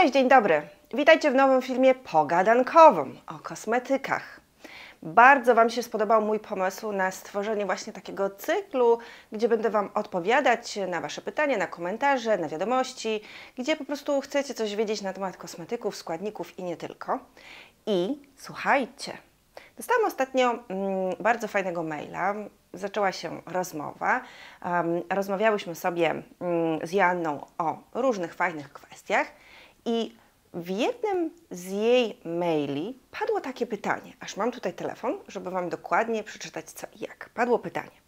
Cześć, dzień dobry. Witajcie w nowym filmie pogadankowym o kosmetykach. Bardzo Wam się spodobał mój pomysł na stworzenie właśnie takiego cyklu, gdzie będę Wam odpowiadać na Wasze pytania, na komentarze, na wiadomości, gdzie po prostu chcecie coś wiedzieć na temat kosmetyków, składników i nie tylko. I słuchajcie, dostałam ostatnio mm, bardzo fajnego maila. Zaczęła się rozmowa. Um, rozmawiałyśmy sobie mm, z Joanną o różnych fajnych kwestiach i w jednym z jej maili padło takie pytanie, aż mam tutaj telefon, żeby Wam dokładnie przeczytać co i jak. Padło pytanie.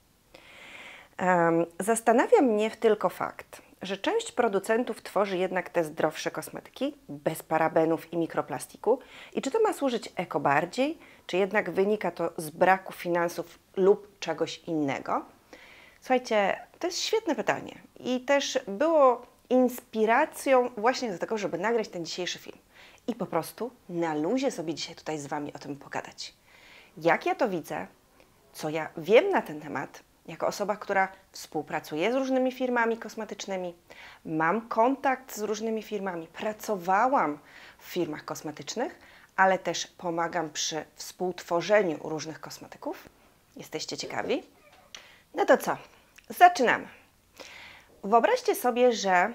Um, zastanawia mnie tylko fakt, że część producentów tworzy jednak te zdrowsze kosmetyki bez parabenów i mikroplastiku i czy to ma służyć eko bardziej, czy jednak wynika to z braku finansów lub czegoś innego? Słuchajcie, to jest świetne pytanie i też było inspiracją właśnie do tego, żeby nagrać ten dzisiejszy film i po prostu na luzie sobie dzisiaj tutaj z Wami o tym pogadać. Jak ja to widzę, co ja wiem na ten temat, jako osoba, która współpracuje z różnymi firmami kosmetycznymi, mam kontakt z różnymi firmami, pracowałam w firmach kosmetycznych, ale też pomagam przy współtworzeniu różnych kosmetyków. Jesteście ciekawi? No to co? Zaczynamy. Wyobraźcie sobie, że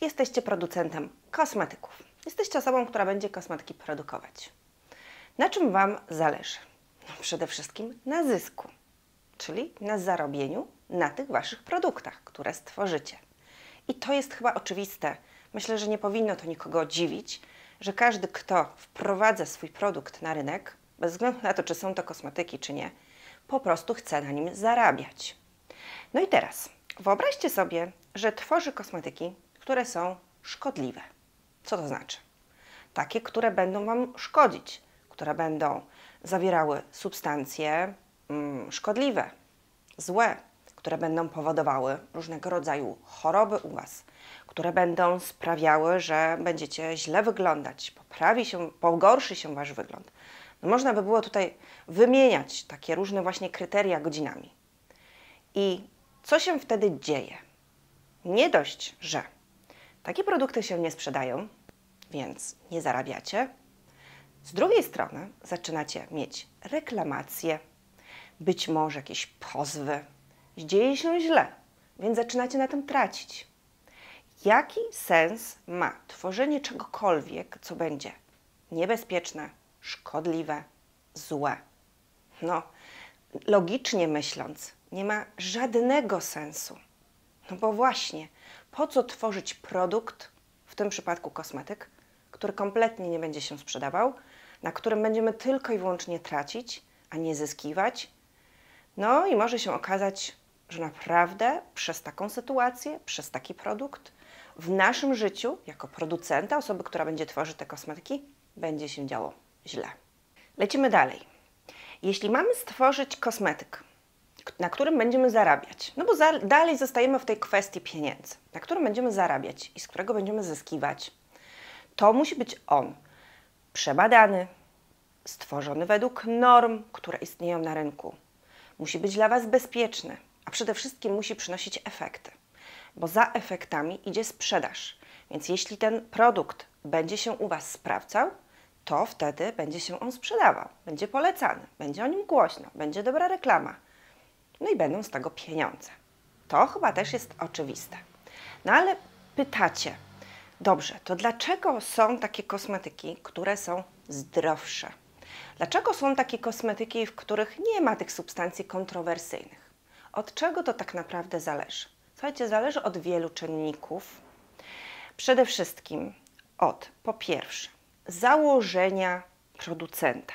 jesteście producentem kosmetyków. Jesteście osobą, która będzie kosmetyki produkować. Na czym Wam zależy? No przede wszystkim na zysku, czyli na zarobieniu na tych Waszych produktach, które stworzycie. I to jest chyba oczywiste. Myślę, że nie powinno to nikogo dziwić, że każdy, kto wprowadza swój produkt na rynek, bez względu na to, czy są to kosmetyki, czy nie, po prostu chce na nim zarabiać. No i teraz wyobraźcie sobie, że tworzy kosmetyki, które są szkodliwe. Co to znaczy? Takie, które będą Wam szkodzić, które będą zawierały substancje mm, szkodliwe, złe, które będą powodowały różnego rodzaju choroby u Was, które będą sprawiały, że będziecie źle wyglądać, poprawi się, pogorszy się Wasz wygląd. No można by było tutaj wymieniać takie różne właśnie kryteria godzinami. I co się wtedy dzieje? Nie dość, że takie produkty się nie sprzedają, więc nie zarabiacie. Z drugiej strony zaczynacie mieć reklamacje, być może jakieś pozwy. Dzieje się źle, więc zaczynacie na tym tracić. Jaki sens ma tworzenie czegokolwiek, co będzie niebezpieczne, szkodliwe, złe? No, logicznie myśląc, nie ma żadnego sensu. No bo właśnie, po co tworzyć produkt, w tym przypadku kosmetyk, który kompletnie nie będzie się sprzedawał, na którym będziemy tylko i wyłącznie tracić, a nie zyskiwać? No i może się okazać, że naprawdę przez taką sytuację, przez taki produkt, w naszym życiu, jako producenta, osoby, która będzie tworzyć te kosmetyki, będzie się działo źle. Lecimy dalej. Jeśli mamy stworzyć kosmetyk, na którym będziemy zarabiać. No bo za, dalej zostajemy w tej kwestii pieniędzy, na którym będziemy zarabiać i z którego będziemy zyskiwać. To musi być on przebadany, stworzony według norm, które istnieją na rynku. Musi być dla Was bezpieczny, a przede wszystkim musi przynosić efekty, bo za efektami idzie sprzedaż. Więc jeśli ten produkt będzie się u Was sprawdzał, to wtedy będzie się on sprzedawał, będzie polecany, będzie o nim głośno, będzie dobra reklama no i będą z tego pieniądze. To chyba też jest oczywiste. No ale pytacie, dobrze, to dlaczego są takie kosmetyki, które są zdrowsze? Dlaczego są takie kosmetyki, w których nie ma tych substancji kontrowersyjnych? Od czego to tak naprawdę zależy? Słuchajcie, zależy od wielu czynników. Przede wszystkim od, po pierwsze, założenia producenta.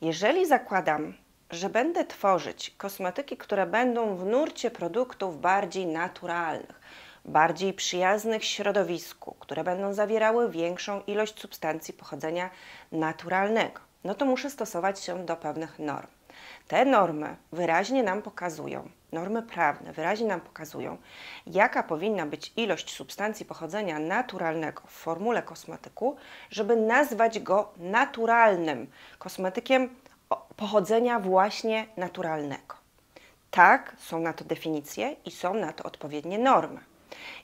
Jeżeli zakładam, że będę tworzyć kosmetyki, które będą w nurcie produktów bardziej naturalnych, bardziej przyjaznych środowisku, które będą zawierały większą ilość substancji pochodzenia naturalnego, no to muszę stosować się do pewnych norm. Te normy wyraźnie nam pokazują, normy prawne wyraźnie nam pokazują, jaka powinna być ilość substancji pochodzenia naturalnego w formule kosmetyku, żeby nazwać go naturalnym kosmetykiem pochodzenia właśnie naturalnego. Tak, są na to definicje i są na to odpowiednie normy.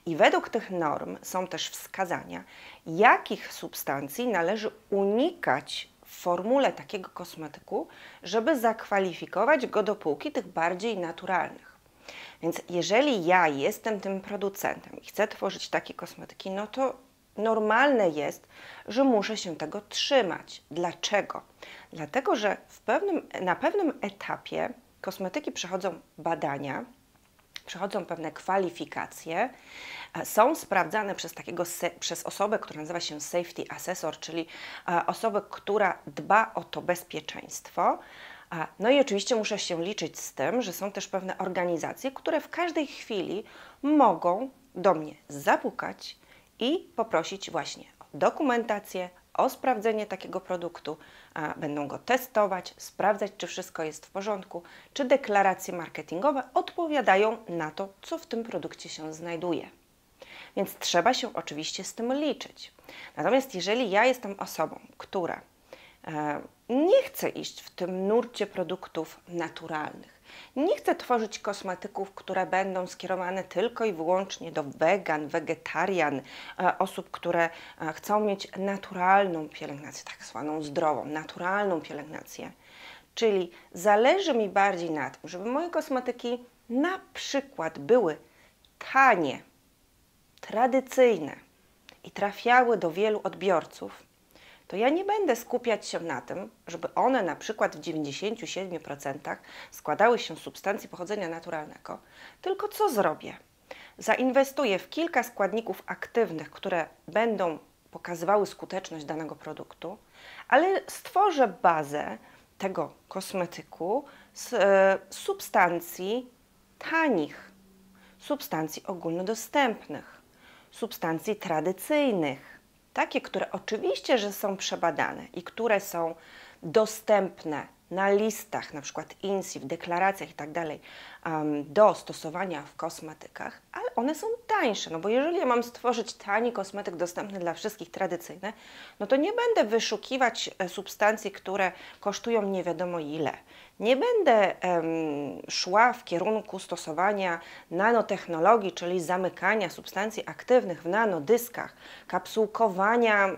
I według tych norm są też wskazania, jakich substancji należy unikać w formule takiego kosmetyku, żeby zakwalifikować go do półki tych bardziej naturalnych. Więc jeżeli ja jestem tym producentem i chcę tworzyć takie kosmetyki, no to normalne jest, że muszę się tego trzymać. Dlaczego? Dlatego, że pewnym, na pewnym etapie kosmetyki przechodzą badania, przechodzą pewne kwalifikacje, są sprawdzane przez takiego, przez osobę, która nazywa się safety assessor, czyli osobę, która dba o to bezpieczeństwo. No i oczywiście muszę się liczyć z tym, że są też pewne organizacje, które w każdej chwili mogą do mnie zapukać i poprosić właśnie o dokumentację, o sprawdzenie takiego produktu, będą go testować, sprawdzać, czy wszystko jest w porządku, czy deklaracje marketingowe odpowiadają na to, co w tym produkcie się znajduje. Więc trzeba się oczywiście z tym liczyć. Natomiast jeżeli ja jestem osobą, która e, nie chce iść w tym nurcie produktów naturalnych, nie chcę tworzyć kosmetyków, które będą skierowane tylko i wyłącznie do wegan, wegetarian, e, osób, które e, chcą mieć naturalną pielęgnację, tak zwaną zdrową, naturalną pielęgnację. Czyli zależy mi bardziej na tym, żeby moje kosmetyki na przykład były tanie, tradycyjne i trafiały do wielu odbiorców, to ja nie będę skupiać się na tym, żeby one na przykład w 97% składały się z substancji pochodzenia naturalnego, tylko co zrobię? Zainwestuję w kilka składników aktywnych, które będą pokazywały skuteczność danego produktu, ale stworzę bazę tego kosmetyku z e, substancji tanich, substancji ogólnodostępnych, substancji tradycyjnych, takie, które oczywiście, że są przebadane i które są dostępne na listach, na przykład INSI, w deklaracjach i tak dalej, do stosowania w kosmetykach, ale one są tańsze, no bo jeżeli ja mam stworzyć tani kosmetyk dostępny dla wszystkich, tradycyjny, no to nie będę wyszukiwać e, substancji, które kosztują nie wiadomo ile. Nie będę um, szła w kierunku stosowania nanotechnologii, czyli zamykania substancji aktywnych w nanodyskach, kapsułkowania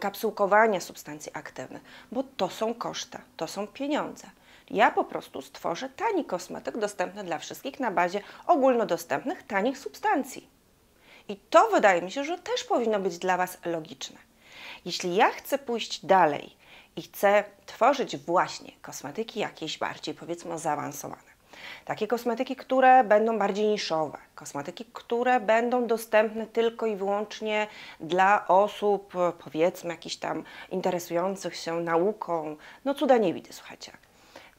kapsułkowania substancji aktywnych, bo to są koszta, to są pieniądze. Ja po prostu stworzę tani kosmetyk dostępny dla wszystkich na bazie ogólnodostępnych, tanich substancji. I to wydaje mi się, że też powinno być dla Was logiczne. Jeśli ja chcę pójść dalej i chcę tworzyć właśnie kosmetyki jakieś bardziej, powiedzmy, zaawansowane, takie kosmetyki, które będą bardziej niszowe, kosmetyki, które będą dostępne tylko i wyłącznie dla osób, powiedzmy, jakichś tam interesujących się nauką. No cuda nie widzę, słuchajcie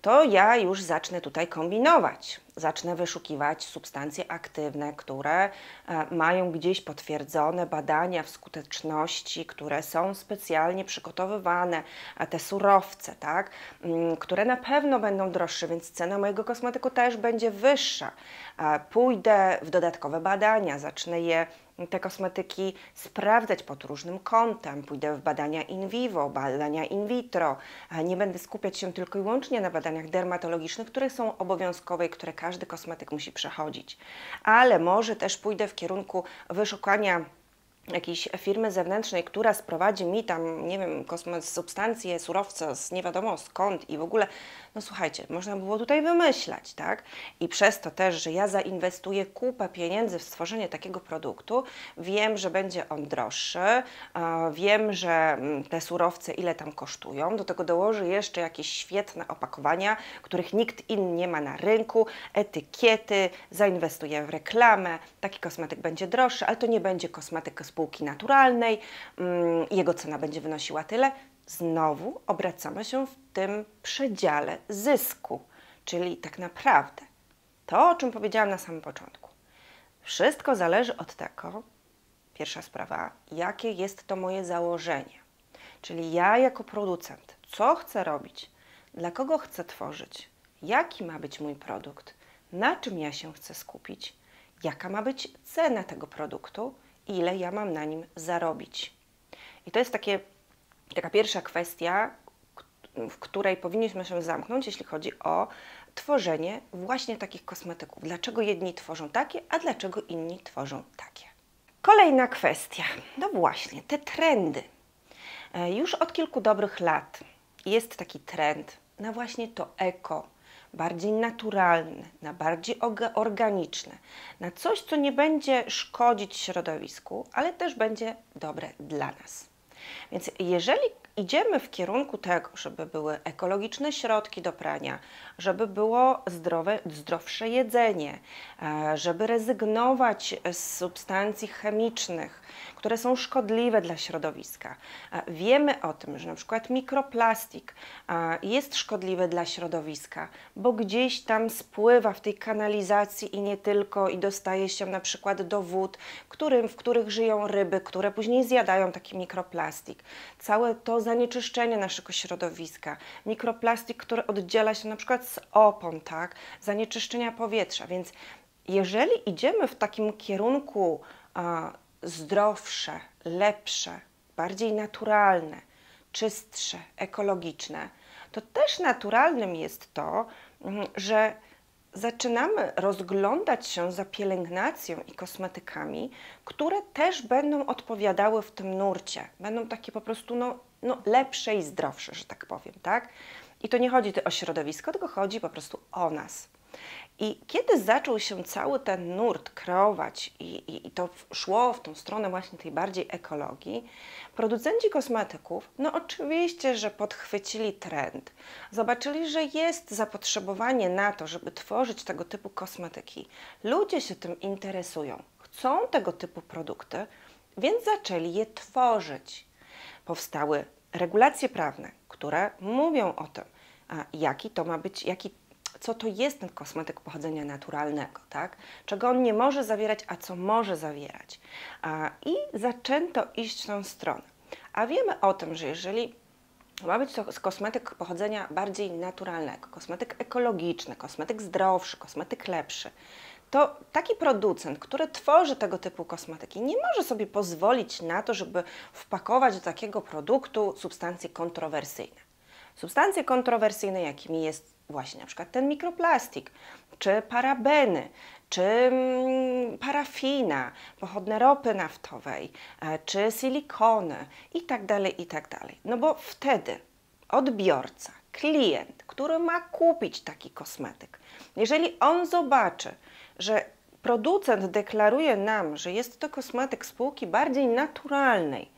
to ja już zacznę tutaj kombinować. Zacznę wyszukiwać substancje aktywne, które e, mają gdzieś potwierdzone badania w skuteczności, które są specjalnie przygotowywane, te surowce, tak, mm, które na pewno będą droższe, więc cena mojego kosmetyku też będzie wyższa. Pójdę w dodatkowe badania, zacznę je te kosmetyki sprawdzać pod różnym kątem. Pójdę w badania in vivo, badania in vitro. Nie będę skupiać się tylko i wyłącznie na badaniach dermatologicznych, które są obowiązkowe i które każdy kosmetyk musi przechodzić. Ale może też pójdę w kierunku wyszukania jakiejś firmy zewnętrznej, która sprowadzi mi tam, nie wiem, substancje, surowce z nie wiadomo skąd i w ogóle, no słuchajcie, można było tutaj wymyślać, tak? I przez to też, że ja zainwestuję kupę pieniędzy w stworzenie takiego produktu, wiem, że będzie on droższy, wiem, że mm, te surowce ile tam kosztują, do tego dołożę jeszcze jakieś świetne opakowania, których nikt inny nie ma na rynku, etykiety, zainwestuję w reklamę, taki kosmetyk będzie droższy, ale to nie będzie kosmetyk spółki naturalnej, mm, jego cena będzie wynosiła tyle, znowu obracamy się w tym przedziale zysku, czyli tak naprawdę to, o czym powiedziałam na samym początku. Wszystko zależy od tego, pierwsza sprawa, jakie jest to moje założenie. Czyli ja jako producent, co chcę robić, dla kogo chcę tworzyć, jaki ma być mój produkt, na czym ja się chcę skupić, jaka ma być cena tego produktu ile ja mam na nim zarobić. I to jest takie, taka pierwsza kwestia, w której powinniśmy się zamknąć, jeśli chodzi o tworzenie właśnie takich kosmetyków. Dlaczego jedni tworzą takie, a dlaczego inni tworzą takie. Kolejna kwestia. No właśnie, te trendy. E, już od kilku dobrych lat jest taki trend na właśnie to eko, bardziej naturalne, na bardziej organiczne, na coś, co nie będzie szkodzić środowisku, ale też będzie dobre dla nas. Więc jeżeli idziemy w kierunku tego, żeby były ekologiczne środki do prania, żeby było zdrowe, zdrowsze jedzenie, e, żeby rezygnować z substancji chemicznych, które są szkodliwe dla środowiska. E, wiemy o tym, że na przykład mikroplastik e, jest szkodliwy dla środowiska, bo gdzieś tam spływa w tej kanalizacji i nie tylko i dostaje się na przykład do wód, w których żyją ryby, które później zjadają taki mikroplastik. Całe to zanieczyszczenie naszego środowiska, mikroplastik, który oddziela się na przykład z opon, tak, zanieczyszczenia powietrza, więc jeżeli idziemy w takim kierunku a, zdrowsze, lepsze, bardziej naturalne, czystsze, ekologiczne, to też naturalnym jest to, mm, że zaczynamy rozglądać się za pielęgnacją i kosmetykami, które też będą odpowiadały w tym nurcie. Będą takie po prostu no, no, lepsze i zdrowsze, że tak powiem, tak? I to nie chodzi o środowisko, tylko chodzi po prostu o nas. I kiedy zaczął się cały ten nurt kreować i, i, i, to szło w tą stronę właśnie tej bardziej ekologii, producenci kosmetyków, no oczywiście, że podchwycili trend. Zobaczyli, że jest zapotrzebowanie na to, żeby tworzyć tego typu kosmetyki. Ludzie się tym interesują, chcą tego typu produkty, więc zaczęli je tworzyć. Powstały regulacje prawne, które mówią o tym, jaki to ma być, jaki co to jest ten kosmetyk pochodzenia naturalnego, tak? czego on nie może zawierać, a co może zawierać. I zaczęto iść w tą stronę. A wiemy o tym, że jeżeli ma być to kosmetyk pochodzenia bardziej naturalnego, kosmetyk ekologiczny, kosmetyk zdrowszy, kosmetyk lepszy, to taki producent, który tworzy tego typu kosmetyki, nie może sobie pozwolić na to, żeby wpakować do takiego produktu substancje kontrowersyjne. Substancje kontrowersyjne, jakimi jest właśnie na przykład ten mikroplastik, czy parabeny, czy mm, parafina, pochodne ropy naftowej, e, czy silikony itd., tak itd. Tak no bo wtedy odbiorca, klient, który ma kupić taki kosmetyk, jeżeli on zobaczy, że producent deklaruje nam, że jest to kosmetyk spółki bardziej naturalnej,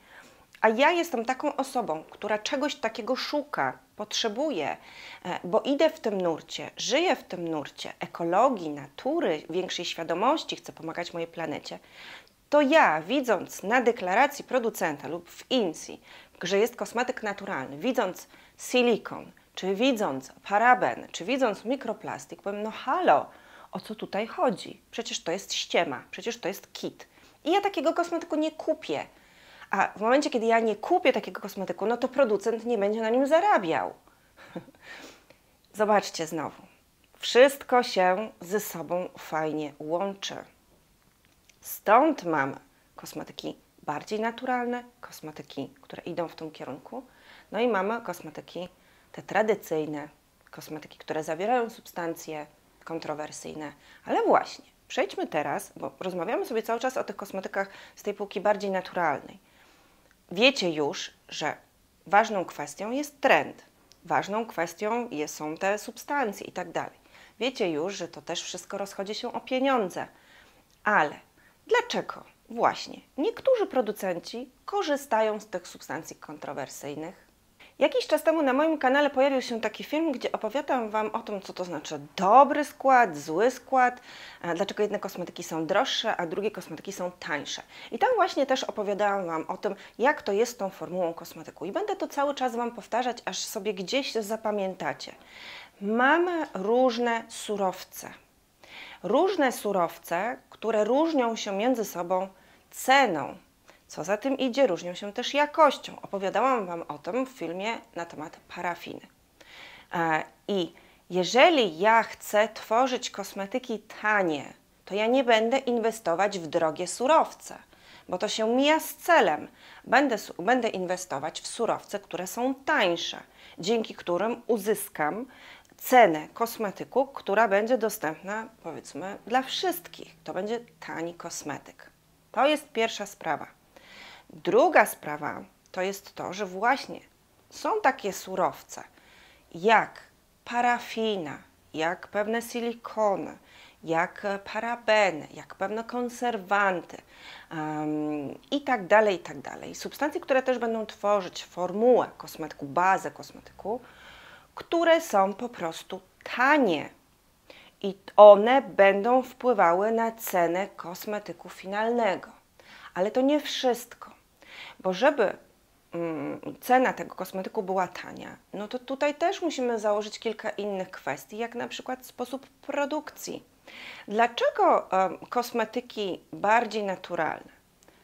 a ja jestem taką osobą, która czegoś takiego szuka, potrzebuje, e, bo idę w tym nurcie, żyję w tym nurcie ekologii, natury, większej świadomości, chcę pomagać mojej planecie, to ja, widząc na deklaracji producenta lub w INSI, że jest kosmetyk naturalny, widząc silikon, czy widząc paraben, czy widząc mikroplastik, powiem, no halo, o co tutaj chodzi? Przecież to jest ściema, przecież to jest kit. I ja takiego kosmetyku nie kupię. A w momencie, kiedy ja nie kupię takiego kosmetyku, no to producent nie będzie na nim zarabiał. Zobaczcie znowu. Wszystko się ze sobą fajnie łączy. Stąd mamy kosmetyki bardziej naturalne, kosmetyki, które idą w tym kierunku, no i mamy kosmetyki te tradycyjne, kosmetyki, które zawierają substancje kontrowersyjne. Ale właśnie, przejdźmy teraz, bo rozmawiamy sobie cały czas o tych kosmetykach z tej półki bardziej naturalnej wiecie już, że ważną kwestią jest trend, ważną kwestią są te substancje i tak dalej. Wiecie już, że to też wszystko rozchodzi się o pieniądze. Ale dlaczego właśnie niektórzy producenci korzystają z tych substancji kontrowersyjnych, Jakiś czas temu na moim kanale pojawił się taki film, gdzie opowiadam Wam o tym, co to znaczy dobry skład, zły skład, dlaczego jedne kosmetyki są droższe, a drugie kosmetyki są tańsze. I tam właśnie też opowiadałam Wam o tym, jak to jest z tą formułą kosmetyku. I będę to cały czas Wam powtarzać, aż sobie gdzieś zapamiętacie. Mamy różne surowce. Różne surowce, które różnią się między sobą ceną. Co za tym idzie, różnią się też jakością. Opowiadałam Wam o tym w filmie na temat parafiny. E, I jeżeli ja chcę tworzyć kosmetyki tanie, to ja nie będę inwestować w drogie surowce, bo to się mija z celem. Będę, będę inwestować w surowce, które są tańsze, dzięki którym uzyskam cenę kosmetyku, która będzie dostępna powiedzmy dla wszystkich. To będzie tani kosmetyk. To jest pierwsza sprawa. Druga sprawa to jest to, że właśnie są takie surowce jak parafina, jak pewne silikony, jak parabeny, jak pewne konserwanty um, i tak dalej, i tak dalej. Substancje, które też będą tworzyć formułę kosmetyku, bazę kosmetyku, które są po prostu tanie i one będą wpływały na cenę kosmetyku finalnego. Ale to nie wszystko, bo żeby mm, cena tego kosmetyku była tania, no to tutaj też musimy założyć kilka innych kwestii, jak na przykład sposób produkcji. Dlaczego kosmetyki bardziej naturalne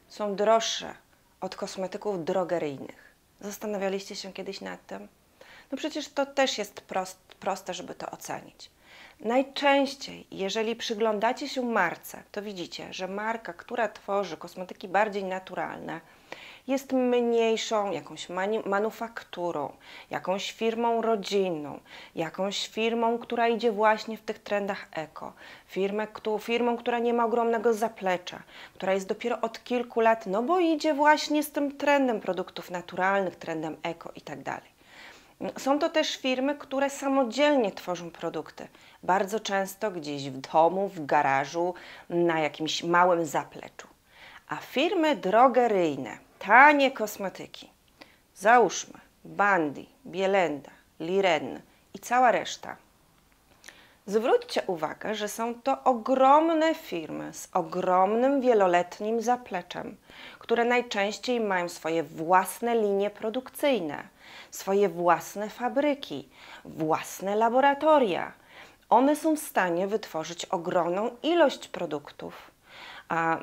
są droższe od kosmetyków drogeryjnych? Zastanawialiście się kiedyś nad tym? No przecież to też jest prost, proste, żeby to ocenić. Najczęściej, jeżeli przyglądacie się marce, to widzicie, że marka, która tworzy kosmetyki bardziej naturalne, jest mniejszą jakąś manufakturą, jakąś firmą rodzinną, jakąś firmą, która idzie właśnie w tych trendach eko, firmę, firmą, która nie ma ogromnego zaplecza, która jest dopiero od kilku lat, no bo idzie właśnie z tym trendem produktów naturalnych, trendem eko i tak. Są to też firmy, które samodzielnie tworzą produkty, bardzo często gdzieś w domu, w garażu, na jakimś małym zapleczu. A firmy drogeryjne, tanie kosmetyki, załóżmy Bandi, Bielenda, Liren i cała reszta, Zwróćcie uwagę, że są to ogromne firmy z ogromnym wieloletnim zapleczem, które najczęściej mają swoje własne linie produkcyjne, swoje własne fabryki, własne laboratoria. One są w stanie wytworzyć ogromną ilość produktów. A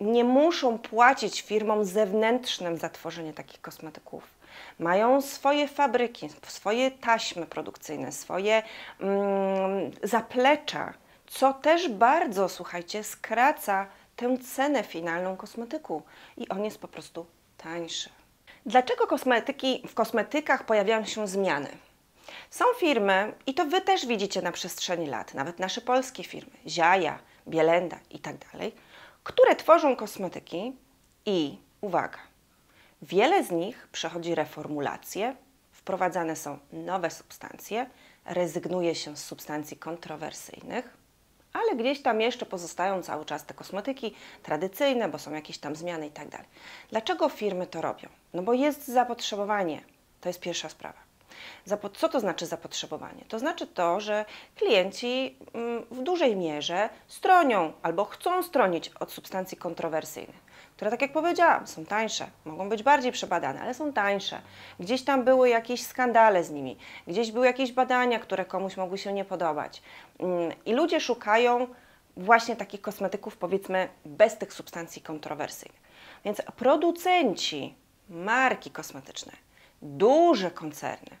nie muszą płacić firmom zewnętrznym za tworzenie takich kosmetyków mają swoje fabryki, swoje taśmy produkcyjne, swoje mm, zaplecza, co też bardzo, słuchajcie, skraca tę cenę finalną kosmetyku i on jest po prostu tańszy. Dlaczego kosmetyki, w kosmetykach pojawiają się zmiany? Są firmy, i to Wy też widzicie na przestrzeni lat, nawet nasze polskie firmy, Ziaja, Bielenda i tak dalej, które tworzą kosmetyki i, uwaga, Wiele z nich przechodzi reformulację, wprowadzane są nowe substancje, rezygnuje się z substancji kontrowersyjnych, ale gdzieś tam jeszcze pozostają cały czas te kosmetyki tradycyjne, bo są jakieś tam zmiany i tak dalej. Dlaczego firmy to robią? No bo jest zapotrzebowanie. To jest pierwsza sprawa. Co to znaczy zapotrzebowanie? To znaczy to, że klienci mm, w dużej mierze stronią albo chcą stronić od substancji kontrowersyjnych które, tak jak powiedziałam, są tańsze, mogą być bardziej przebadane, ale są tańsze. Gdzieś tam były jakieś skandale z nimi, gdzieś były jakieś badania, które komuś mogły się nie podobać. Mm, I ludzie szukają właśnie takich kosmetyków, powiedzmy, bez tych substancji kontrowersyjnych. Więc producenci, marki kosmetyczne, duże koncerny,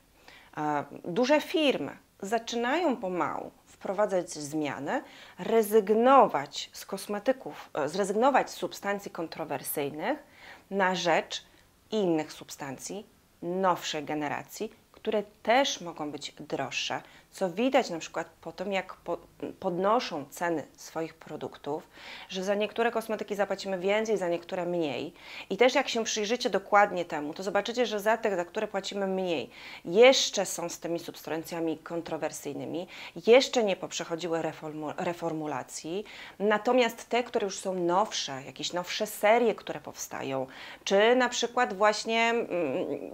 duże firmy zaczynają pomału wprowadzać zmiany, rezygnować z kosmetyków, e, zrezygnować z substancji kontrowersyjnych na rzecz innych substancji nowszej generacji, które też mogą być droższe, co widać na przykład po tym, jak po, podnoszą ceny swoich produktów, że za niektóre kosmetyki zapłacimy więcej, za niektóre mniej. I też jak się przyjrzycie dokładnie temu, to zobaczycie, że za te, za które płacimy mniej, jeszcze są z tymi substancjami kontrowersyjnymi, jeszcze nie poprzechodziły reformu, reformulacji, natomiast te, które już są nowsze, jakieś nowsze serie, które powstają, czy na przykład właśnie mm,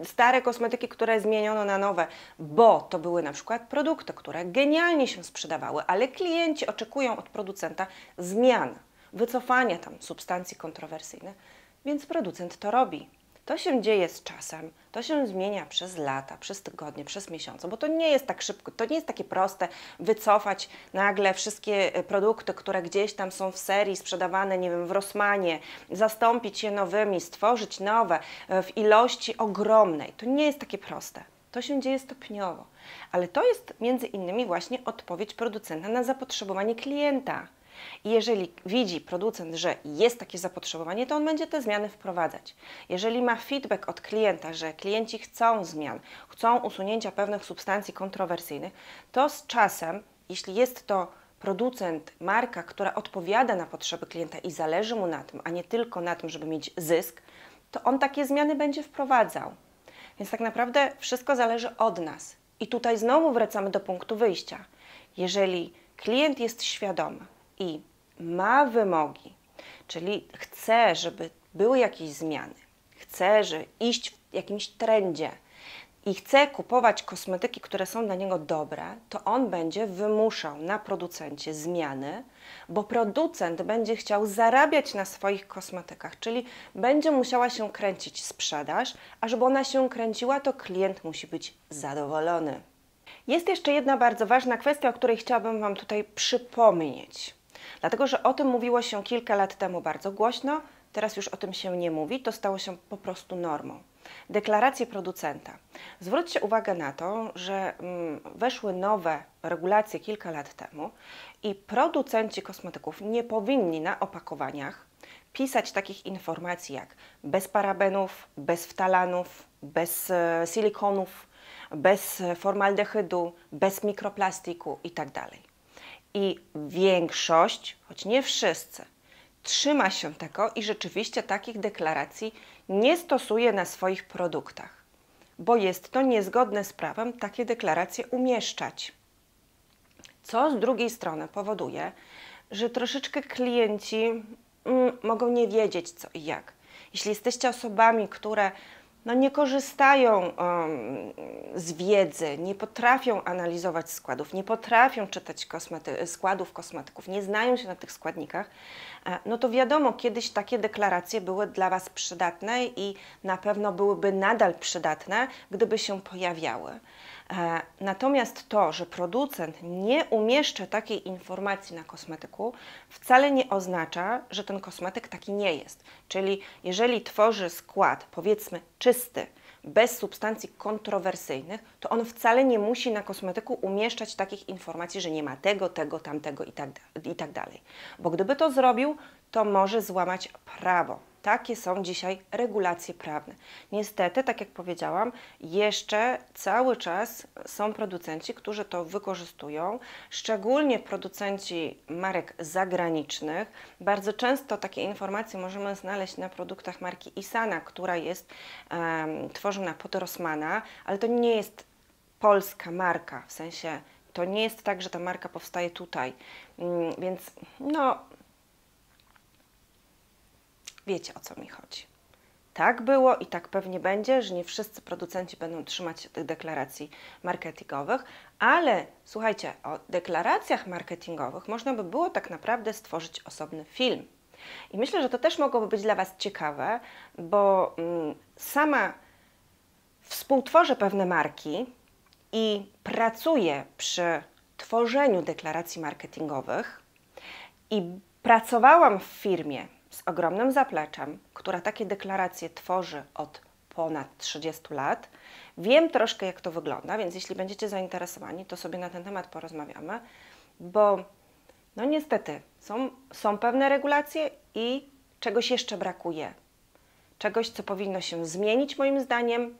stare kosmetyki, które zmieniono na nowe, bo to były na przykład produkty, które genialnie się sprzedawały, ale klienci oczekują od producenta zmian, wycofania tam substancji kontrowersyjnych, więc producent to robi. To się dzieje z czasem, to się zmienia przez lata, przez tygodnie, przez miesiące, bo to nie jest tak szybko, to nie jest takie proste wycofać nagle wszystkie e, produkty, które gdzieś tam są w serii sprzedawane, nie wiem, w Rossmanie, zastąpić je nowymi, stworzyć nowe e, w ilości ogromnej. To nie jest takie proste. To się dzieje stopniowo, ale to jest między innymi właśnie odpowiedź producenta na zapotrzebowanie klienta. I jeżeli widzi producent, że jest takie zapotrzebowanie, to on będzie te zmiany wprowadzać. Jeżeli ma feedback od klienta, że klienci chcą zmian, chcą usunięcia pewnych substancji kontrowersyjnych, to z czasem, jeśli jest to producent, marka, która odpowiada na potrzeby klienta i zależy mu na tym, a nie tylko na tym, żeby mieć zysk, to on takie zmiany będzie wprowadzał. Więc tak naprawdę wszystko zależy od nas. I tutaj znowu wracamy do punktu wyjścia. Jeżeli klient jest świadomy i ma wymogi, czyli chce, żeby były jakieś zmiany, chce, że iść w jakimś trendzie, i chce kupować kosmetyki, które są dla niego dobre, to on będzie wymuszał na producencie zmiany, bo producent będzie chciał zarabiać na swoich kosmetykach, czyli będzie musiała się kręcić sprzedaż, a żeby ona się kręciła, to klient musi być zadowolony. Jest jeszcze jedna bardzo ważna kwestia, o której chciałabym Wam tutaj przypomnieć. Dlatego, że o tym mówiło się kilka lat temu bardzo głośno, teraz już o tym się nie mówi, to stało się po prostu normą. Deklaracje producenta. Zwróćcie uwagę na to, że mm, weszły nowe regulacje kilka lat temu i producenci kosmetyków nie powinni na opakowaniach pisać takich informacji jak bez parabenów, bez wtalanów, bez e, silikonów, bez formaldehydu, bez mikroplastiku itd. I większość, choć nie wszyscy, trzyma się tego i rzeczywiście takich deklaracji nie stosuje na swoich produktach, bo jest to niezgodne z prawem takie deklaracje umieszczać. Co z drugiej strony powoduje, że troszeczkę klienci mm, mogą nie wiedzieć co i jak. Jeśli jesteście osobami, które no nie korzystają um, z wiedzy, nie potrafią analizować składów, nie potrafią czytać kosmety składów kosmetyków, nie znają się na tych składnikach, e, no to wiadomo, kiedyś takie deklaracje były dla Was przydatne i na pewno byłyby nadal przydatne, gdyby się pojawiały. E, natomiast to, że producent nie umieszcza takiej informacji na kosmetyku, wcale nie oznacza, że ten kosmetyk taki nie jest. Czyli jeżeli tworzy skład, powiedzmy czysty, bez substancji kontrowersyjnych, to on wcale nie musi na kosmetyku umieszczać takich informacji, że nie ma tego, tego, tamtego i tak, i tak dalej. Bo gdyby to zrobił, to może złamać prawo. Takie są dzisiaj regulacje prawne. Niestety, tak jak powiedziałam, jeszcze cały czas są producenci, którzy to wykorzystują, szczególnie producenci marek zagranicznych. Bardzo często takie informacje możemy znaleźć na produktach marki Isana, która jest um, tworzona pod Rossmana, ale to nie jest polska marka, w sensie to nie jest tak, że ta marka powstaje tutaj. Um, więc no, Wiecie o co mi chodzi. Tak było i tak pewnie będzie, że nie wszyscy producenci będą trzymać się tych deklaracji marketingowych, ale słuchajcie, o deklaracjach marketingowych można by było tak naprawdę stworzyć osobny film. I myślę, że to też mogłoby być dla Was ciekawe, bo mm, sama współtworzę pewne marki i pracuję przy tworzeniu deklaracji marketingowych i pracowałam w firmie, z ogromnym zapleczem, która takie deklaracje tworzy od ponad 30 lat. Wiem troszkę, jak to wygląda, więc jeśli będziecie zainteresowani, to sobie na ten temat porozmawiamy, bo no niestety są, są pewne regulacje i czegoś jeszcze brakuje. Czegoś, co powinno się zmienić, moim zdaniem,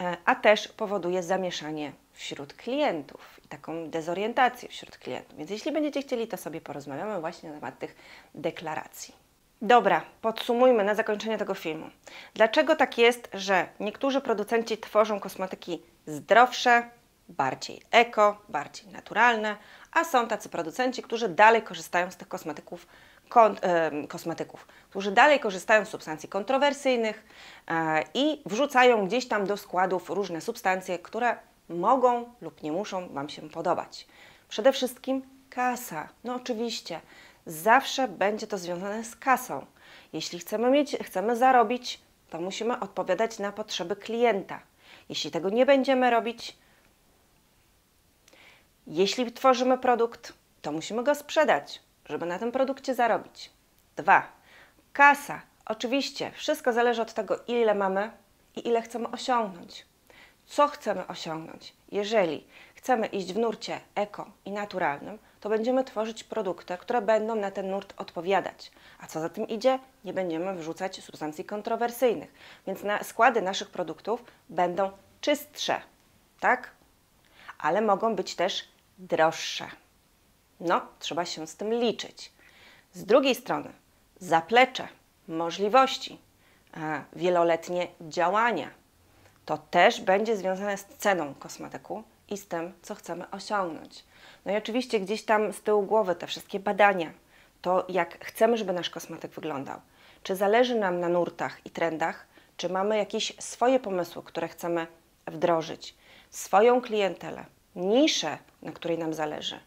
e, a też powoduje zamieszanie wśród klientów i taką dezorientację wśród klientów. Więc jeśli będziecie chcieli, to sobie porozmawiamy właśnie na temat tych deklaracji. Dobra, podsumujmy na zakończenie tego filmu. Dlaczego tak jest, że niektórzy producenci tworzą kosmetyki zdrowsze, bardziej eko, bardziej naturalne, a są tacy producenci, którzy dalej korzystają z tych kosmetyków, kon, yy, kosmetyków którzy dalej korzystają z substancji kontrowersyjnych yy, i wrzucają gdzieś tam do składów różne substancje, które mogą lub nie muszą Wam się podobać. Przede wszystkim kasa. No oczywiście, zawsze będzie to związane z kasą. Jeśli chcemy, mieć, chcemy zarobić, to musimy odpowiadać na potrzeby klienta. Jeśli tego nie będziemy robić, jeśli tworzymy produkt, to musimy go sprzedać, żeby na tym produkcie zarobić. Dwa. Kasa. Oczywiście, wszystko zależy od tego, ile mamy i ile chcemy osiągnąć. Co chcemy osiągnąć? Jeżeli chcemy iść w nurcie eko i naturalnym, to będziemy tworzyć produkty, które będą na ten nurt odpowiadać. A co za tym idzie? Nie będziemy wrzucać substancji kontrowersyjnych. Więc na składy naszych produktów będą czystsze, tak? Ale mogą być też droższe. No, trzeba się z tym liczyć. Z drugiej strony, zaplecze, możliwości, e, wieloletnie działania. To też będzie związane z ceną kosmetyku i z tym, co chcemy osiągnąć. No i oczywiście gdzieś tam z tyłu głowy te wszystkie badania, to jak chcemy, żeby nasz kosmetyk wyglądał. Czy zależy nam na nurtach i trendach, czy mamy jakieś swoje pomysły, które chcemy wdrożyć, swoją klientelę, niszę, na której nam zależy.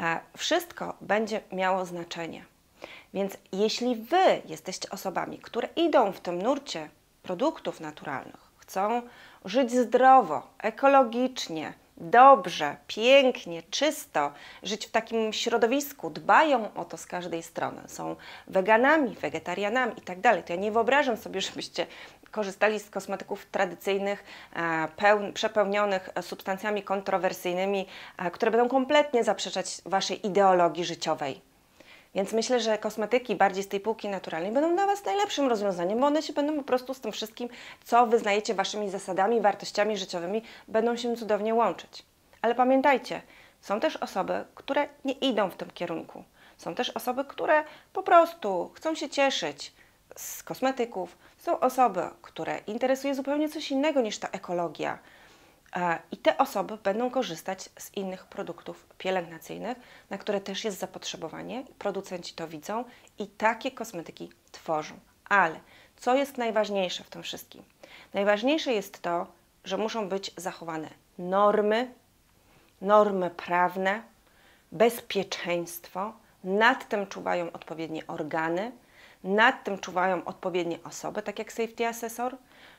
E, wszystko będzie miało znaczenie. Więc jeśli Wy jesteście osobami, które idą w tym nurcie produktów naturalnych, chcą żyć zdrowo, ekologicznie, dobrze, pięknie, czysto, żyć w takim środowisku, dbają o to z każdej strony, są weganami, wegetarianami i tak to ja nie wyobrażam sobie, żebyście korzystali z kosmetyków tradycyjnych, e, pełn, przepełnionych substancjami kontrowersyjnymi, e, które będą kompletnie zaprzeczać Waszej ideologii życiowej. Więc myślę, że kosmetyki bardziej z tej półki naturalnej będą dla Was najlepszym rozwiązaniem, bo one się będą po prostu z tym wszystkim, co wyznajecie Waszymi zasadami, wartościami życiowymi, będą się cudownie łączyć. Ale pamiętajcie, są też osoby, które nie idą w tym kierunku. Są też osoby, które po prostu chcą się cieszyć z kosmetyków. Są osoby, które interesuje zupełnie coś innego niż ta ekologia I te osoby będą korzystać z innych produktów pielęgnacyjnych, na które też jest zapotrzebowanie. Producenci to widzą i takie kosmetyki tworzą. Ale co jest najważniejsze w tym wszystkim? Najważniejsze jest to, że muszą być zachowane normy, normy prawne, bezpieczeństwo. Nad tym czuwają odpowiednie organy, nad tym czuwają odpowiednie osoby, tak jak safety assessor.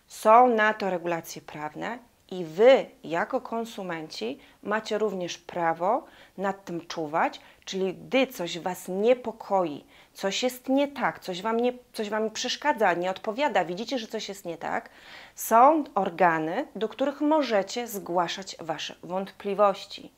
Są na to regulacje prawne i Wy, jako konsumenci, macie również prawo nad tym czuwać, czyli gdy coś Was niepokoi, coś jest nie tak, coś Wam, nie, coś wam przeszkadza, nie odpowiada, widzicie, że coś jest nie tak, są organy, do których możecie zgłaszać Wasze wątpliwości.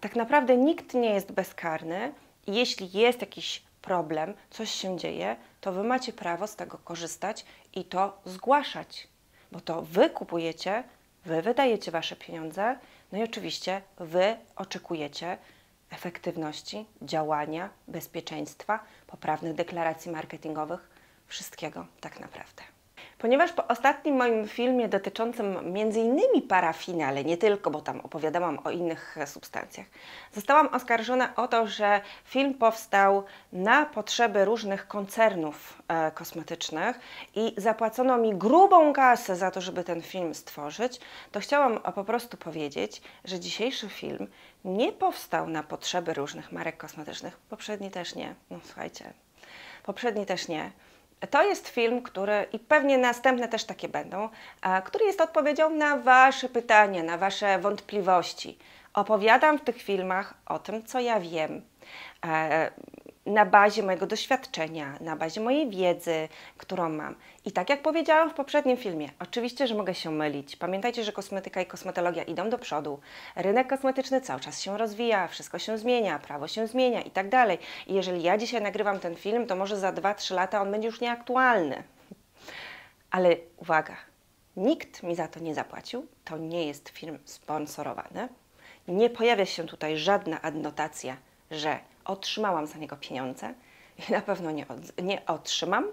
Tak naprawdę nikt nie jest bezkarny. Jeśli jest jakiś problem, coś się dzieje, to Wy macie prawo z tego korzystać i to zgłaszać, bo to Wy kupujecie Wy wydajecie Wasze pieniądze, no i oczywiście Wy oczekujecie efektywności, działania, bezpieczeństwa, poprawnych deklaracji marketingowych, wszystkiego tak naprawdę. Ponieważ po ostatnim moim filmie dotyczącym m.in. parafiny, ale nie tylko, bo tam opowiadałam o innych substancjach, zostałam oskarżona o to, że film powstał na potrzeby różnych koncernów e, kosmetycznych i zapłacono mi grubą kasę za to, żeby ten film stworzyć, to chciałam po prostu powiedzieć, że dzisiejszy film nie powstał na potrzeby różnych marek kosmetycznych. Poprzedni też nie. No słuchajcie, poprzedni też nie to jest film, który i pewnie następne też takie będą, który jest odpowiedzią na Wasze pytania, na Wasze wątpliwości. Opowiadam w tych filmach o tym, co ja wiem. Na bazie mojego doświadczenia, na bazie mojej wiedzy, którą mam. I tak jak powiedziałam w poprzednim filmie, oczywiście, że mogę się mylić. Pamiętajcie, że kosmetyka i kosmetologia idą do przodu. Rynek kosmetyczny cały czas się rozwija, wszystko się zmienia, prawo się zmienia i tak dalej. I jeżeli ja dzisiaj nagrywam ten film, to może za 2-3 lata on będzie już nieaktualny. Ale uwaga, nikt mi za to nie zapłacił. To nie jest film sponsorowany. Nie pojawia się tutaj żadna adnotacja, że otrzymałam za niego pieniądze i na pewno nie, od, nie otrzymam,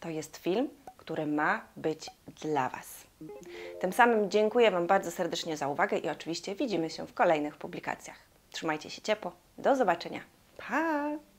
to jest film, który ma być dla Was. Tym samym dziękuję Wam bardzo serdecznie za uwagę i oczywiście widzimy się w kolejnych publikacjach. Trzymajcie się ciepło. Do zobaczenia. Pa!